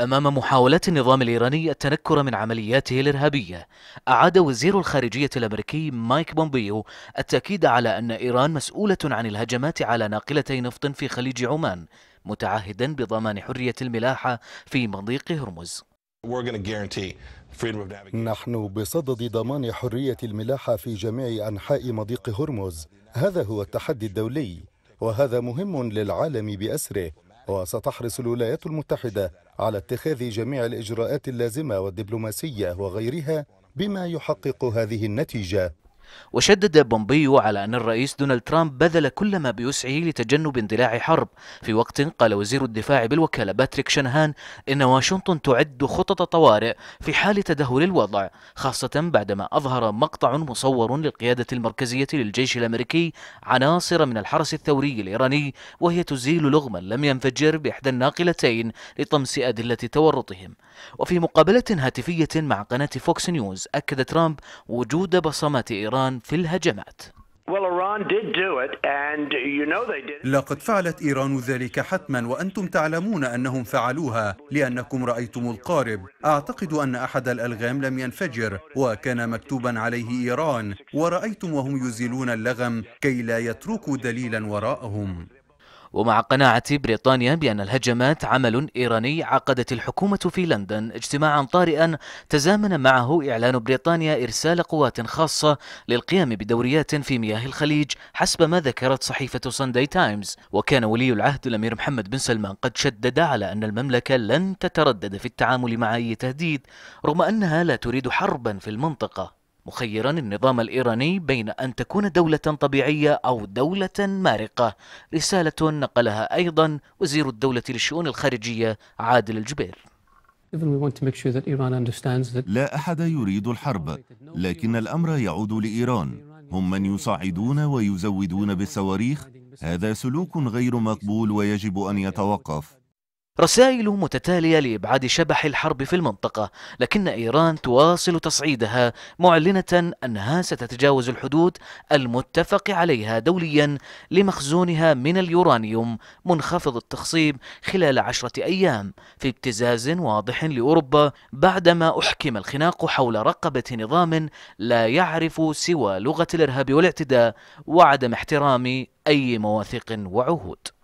أمام محاولات النظام الإيراني التنكر من عملياته الإرهابية أعاد وزير الخارجية الأمريكي مايك بومبيو التأكيد على أن إيران مسؤولة عن الهجمات على ناقلتي نفط في خليج عمان متعهدا بضمان حرية الملاحة في مضيق هرمز. نحن بصدد ضمان حرية الملاحة في جميع أنحاء مضيق هرمز. هذا هو التحدي الدولي وهذا مهم للعالم بأسره وستحرص الولايات المتحدة على اتخاذ جميع الإجراءات اللازمة والدبلوماسية وغيرها بما يحقق هذه النتيجة. وشدد بومبيو على أن الرئيس دونالد ترامب بذل كل ما بوسعه لتجنب اندلاع حرب. في وقت قال وزير الدفاع بالوكالة باتريك شنهان إن واشنطن تعد خطط طوارئ في حال تدهور الوضع خاصة بعدما أظهر مقطع مصور للقيادة المركزية للجيش الأمريكي عناصر من الحرس الثوري الإيراني وهي تزيل لغما لم ينفجر بإحدى الناقلتين لطمس أدلة تورطهم. وفي مقابلة هاتفية مع قناة فوكس نيوز أكد ترامب وجود بصمات إيران في الهجمات. لقد فعلت إيران ذلك حتما وأنتم تعلمون أنهم فعلوها لأنكم رأيتم القارب. أعتقد أن أحد الألغام لم ينفجر وكان مكتوبا عليه إيران ورأيتم وهم يزيلون اللغم كي لا يتركوا دليلا وراءهم. ومع قناعة بريطانيا بأن الهجمات عمل إيراني عقدت الحكومة في لندن اجتماعا طارئا تزامن معه إعلان بريطانيا إرسال قوات خاصة للقيام بدوريات في مياه الخليج حسب ما ذكرت صحيفة سانداي تايمز وكان ولي العهد الأمير محمد بن سلمان قد شدد على أن المملكة لن تتردد في التعامل مع أي تهديد رغم أنها لا تريد حربا في المنطقة. مخيرا النظام الإيراني بين أن تكون دولة طبيعية أو دولة مارقة. رسالة نقلها أيضا وزير الدولة للشؤون الخارجية عادل الجبير. لا أحد يريد الحرب لكن الأمر يعود لإيران. هم من يصعدون ويزودون بالصواريخ. هذا سلوك غير مقبول ويجب أن يتوقف. رسائل متتالية لإبعاد شبح الحرب في المنطقة لكن إيران تواصل تصعيدها معلنة أنها ستتجاوز الحدود المتفق عليها دوليا لمخزونها من اليورانيوم منخفض التخصيب خلال عشرة أيام في ابتزاز واضح لأوروبا بعدما أحكم الخناق حول رقبة نظام لا يعرف سوى لغة الإرهاب والاعتداء وعدم احترام أي مواثيق وعهود.